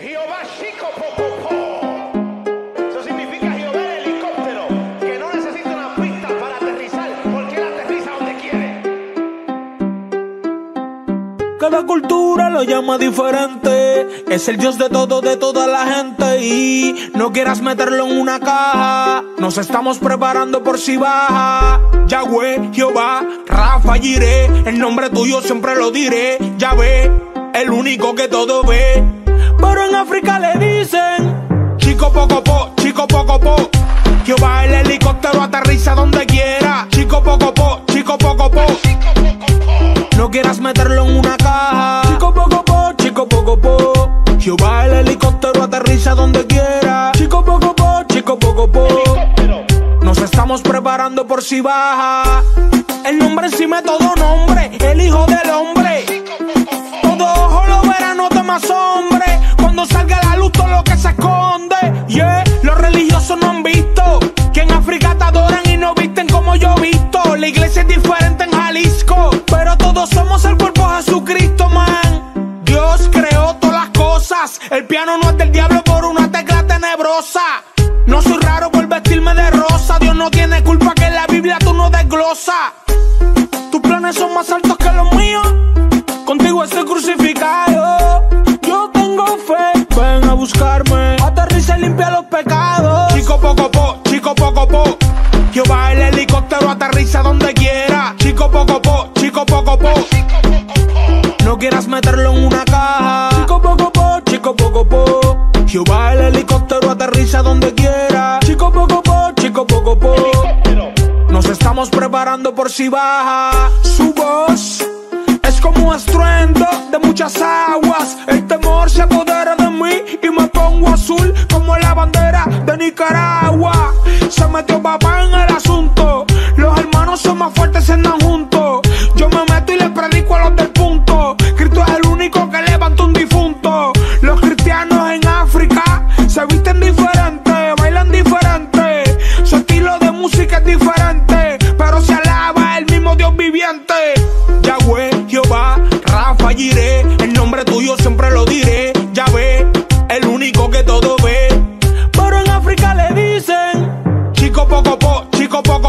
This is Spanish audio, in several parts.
Jehová Chico Pocopo. Eso significa Jehová el helicóptero, que no necesita una pista para aterrizar, porque él aterriza donde quiere. Cada cultura lo llama diferente. Es el Dios de todo, de toda la gente. Y no quieras meterlo en una caja. Nos estamos preparando por si baja. Yahweh, Jehová, Rafa, Jiré. El nombre tuyo siempre lo diré. Ya el único que todo ve. Pero en África le dicen: Chico poco po, chico poco po. Jehová, el helicóptero aterriza donde quiera. Chico poco po, chico poco po. No quieras meterlo en una caja. Chico poco po, chico poco po. Jehová el helicóptero aterriza donde quiera. Chico poco po, chico poco po. Nos estamos preparando por si baja. El nombre encima de todo nombre, el hijo del lo que se esconde. Yeah, los religiosos no han visto que en África te adoran y no visten como yo visto. La iglesia es diferente en Jalisco, pero todos somos el cuerpo de Jesucristo, man. Dios creó todas las cosas. El piano no es del diablo por una tecla tenebrosa. No soy raro por vestirme de rosa. Dios no tiene culpa que en la Biblia tú no desglosas. Tus planes son más altos que los míos. Contigo estoy crucificado. Buscarme. Aterriza y limpia los pecados. Chico poco po, chico poco po. Jehová el helicóptero aterriza donde quiera. Chico poco po, chico poco po. No quieras meterlo en una caja. Chico poco po, chico poco po. Jehová el helicóptero aterriza donde quiera. Chico poco po, chico poco po. Nos estamos preparando por si baja. Su voz es como un estruendo de muchas aguas. Como la bandera de Nicaragua. Se metió papá en el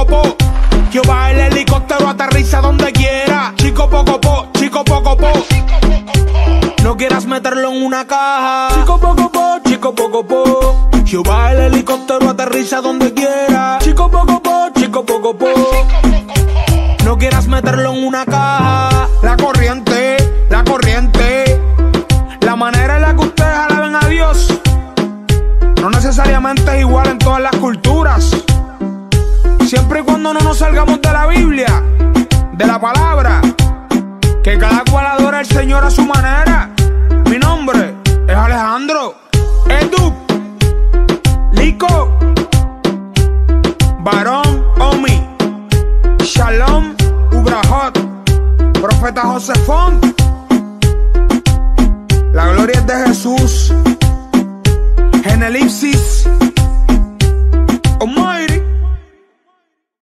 poco po. Jehová el helicóptero aterriza donde quiera. Chico poco po, chico poco po. No quieras meterlo en una caja. Chico poco po, chico poco po. Jehová el helicóptero aterriza donde quiera. Chico poco po, chico poco po. No quieras meterlo en una caja. La corriente, la corriente. La manera en la que ustedes alaben a Dios. No necesariamente es igual en todas las culturas. Siempre y cuando no nos salgamos de la Biblia, de la palabra. Que cada cual adora al Señor a su manera. Mi nombre es Alejandro. Edu. Lico. Varón Omi. Shalom Ubrahot. Profeta José Font. La gloria es de Jesús. En